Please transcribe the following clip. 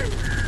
Fire!